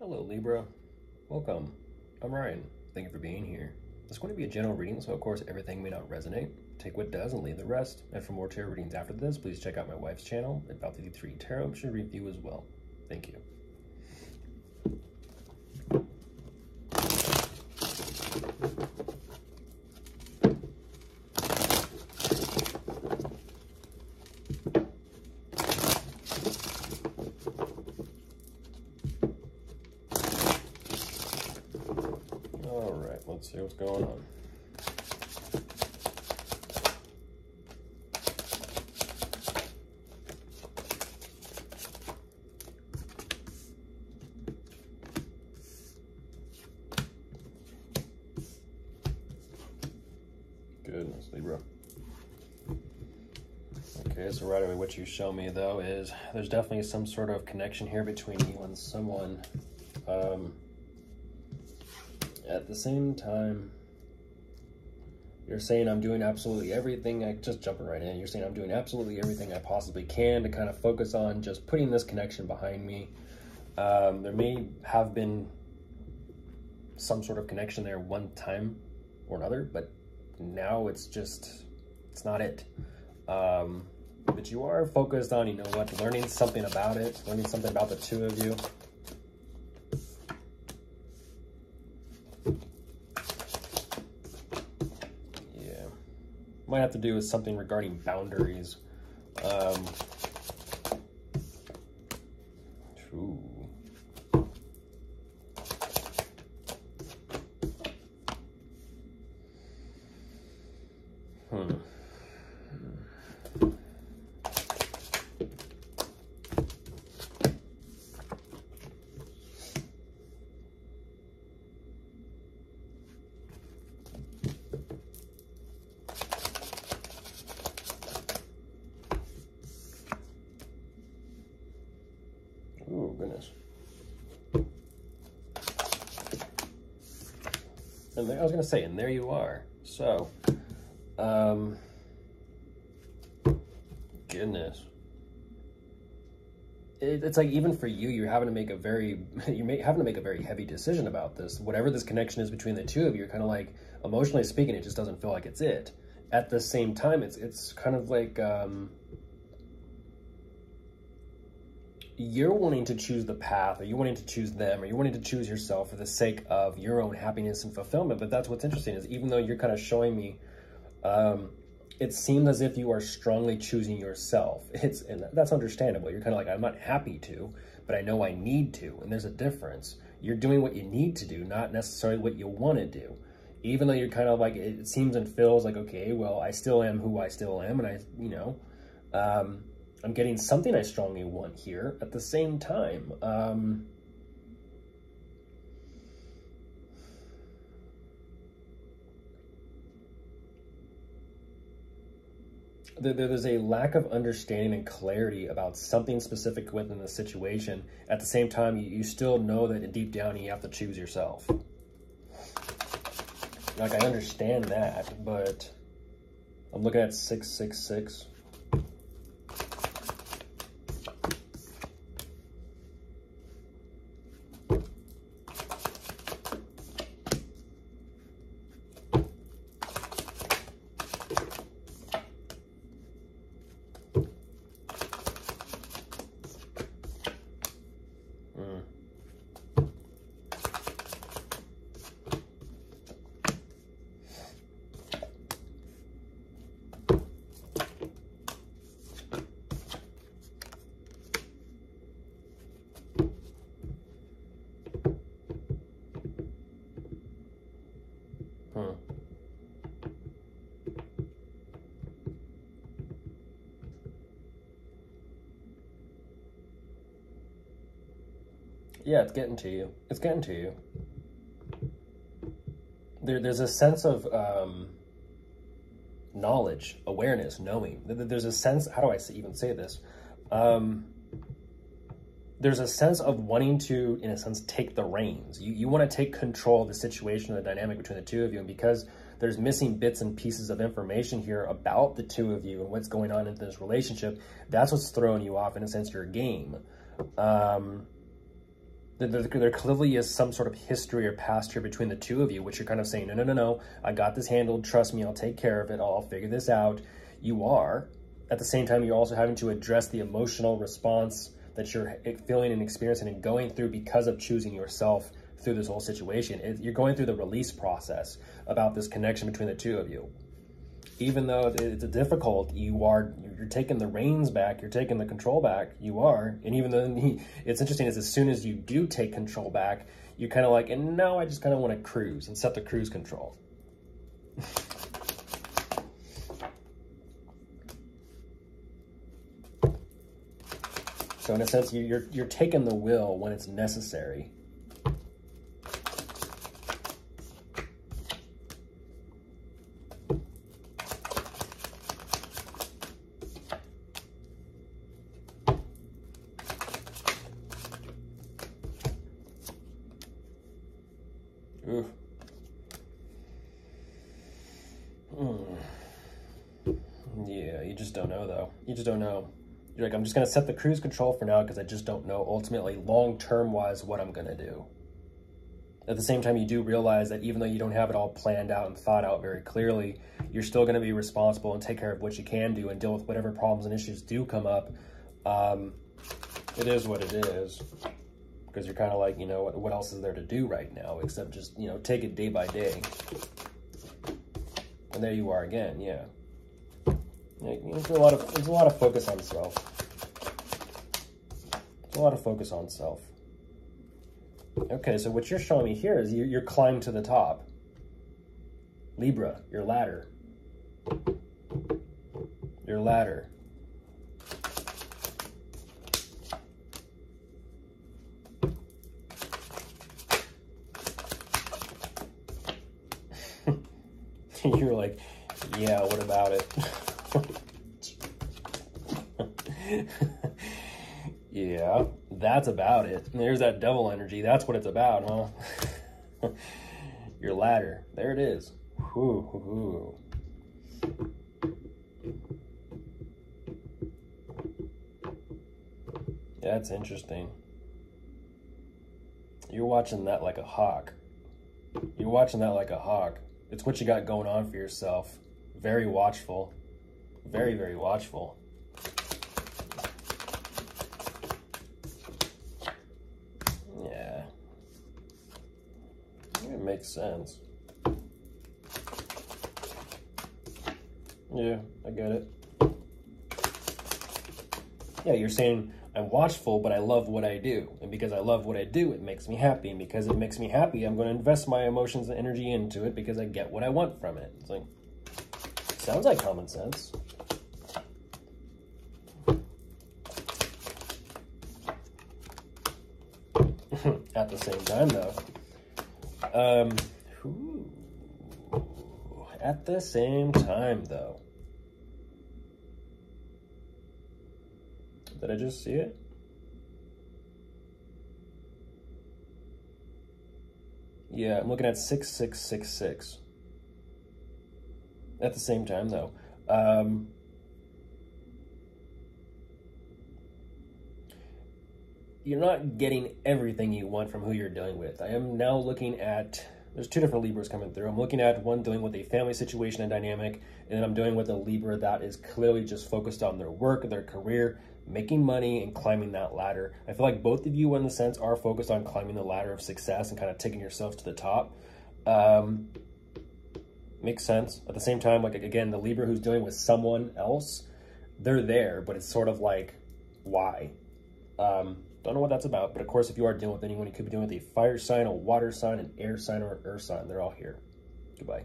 Hello, Libra. Welcome. I'm Ryan. Thank you for being here. It's going to be a general reading, so of course everything may not resonate. Take what does and leave the rest. And for more tarot readings after this, please check out my wife's channel at Val53 Tarot. Should review as well. Thank you. All right, let's see what's going on. Goodness, Libra. Okay, so right away what you show me though is there's definitely some sort of connection here between you and someone. Um, at the same time, you're saying I'm doing absolutely everything, I just jumping right in, you're saying I'm doing absolutely everything I possibly can to kind of focus on just putting this connection behind me. Um, there may have been some sort of connection there one time or another, but now it's just, it's not it. Um, but you are focused on, you know what, learning something about it, learning something about the two of you. Yeah. Might have to do with something regarding boundaries. Um, ooh. Hmm. Goodness. And there, I was going to say, and there you are. So, um, goodness. It, it's like even for you, you're having to make a very, you're ma- having to make a very heavy decision about this. Whatever this connection is between the two of you, you're kind of like, emotionally speaking, it just doesn't feel like it's it. At the same time, it's it's kind of like, um, you're wanting to choose the path or you're wanting to choose them or you're wanting to choose yourself for the sake of your own happiness and fulfillment. But that's what's interesting is even though you're kind of showing me um, it seems as if you are strongly choosing yourself. It's and that's understandable. You're kind of like i'm not happy to but i know i need to. And there's a difference. You're doing what you need to do not necessarily what you want to do. Even though you're kind of like it seems and feels like okay well i still am who i still am and i you know um, I'm getting something I strongly want here at the same time. Um, there's a lack of understanding and clarity about something specific within the situation. At the same time, you, still know that deep down you have to choose yourself. Like, I understand that, but I'm looking at 666. Mm. Hmm. Yeah, it's getting to you. It's getting to you. There, there's a sense of um, knowledge, awareness, knowing. There's a sense, how do I even say this? Um, there's a sense of wanting to, in a sense, take the reins. You, you want to take control of the situation, the dynamic between the two of you. And because there's missing bits and pieces of information here about the two of you and what's going on in this relationship, that's what's throwing you off, in a sense, your game. Um, there, there clearly is some sort of history or past here between the two of you, which you're kind of saying, no, no, no, no, I got this handled. Trust me, I'll take care of it. I'll figure this out. You are. At the same time, you're also having to address the emotional response that you're feeling and experiencing and going through because of choosing yourself through this whole situation. It, you're going through the release process about this connection between the two of you. Even though it's difficult, you are you're taking the reins back, you're taking the control back. You are, and even though it's interesting is as soon as you do take control back, you're kind of like, and now I just kind of want to cruise and set the cruise control. so in a sense, you're you're taking the will when it's necessary Ooh. Mm. Yeah, you just don't know though. You just don't know. You're like, I'm just gonna set the cruise control for now because I just don't know ultimately long term wise what I'm gonna do. At the same time, you do realize that even though you don't have it all planned out and thought out very clearly, you're still going to be responsible and take care of what you can do and deal with whatever problems and issues do come up. Um, it is what it is because you're kind of like, you know, what, what else is there to do right now except just, you know, take it day by day. And there you are again, yeah. There's a lot of there's a lot of focus on self. There's a lot of focus on self. Okay, so what you're showing me here is you, you're climbing to the top. Libra, your ladder. Your ladder. You're like, yeah, what about it? yeah, that's about it. There's that devil energy. That's what it's about, huh? Your ladder. There it is. Whew, That's interesting. You're watching that like a hawk. You're watching that like a hawk. It's what you got going on for yourself. Very watchful. Very, very watchful. Yeah. It makes sense. Yeah, I get it. Yeah, you're saying I'm watchful, but I love what I do. And because I love what I do, it makes me happy. And because it makes me happy, I'm going to invest my emotions and energy into it because I get what I want from it. It's like, sounds like common sense. At the same time, though, um, at the same time, though, Did I just see it? Yeah, I'm looking at 6666. At the same time, though. Um, you're not getting everything you want from who you're dealing with. I am now looking at there's two different Libras coming through. I'm looking at one dealing with a family situation and dynamic, and then I'm dealing with a Libra that is clearly just focused on their work, their career, making money, and climbing that ladder. I feel like both of you, in the sense, are focused on climbing the ladder of success and kind of taking yourself to the top. Um, makes sense. At the same time, like again, the Libra who's dealing with someone else, they're there, but it's sort of like, why? Um, don't know what that's about, but of course, if you are dealing with anyone, you could be dealing with a fire sign, a water sign, an air sign, or an earth sign. They're all here. Goodbye.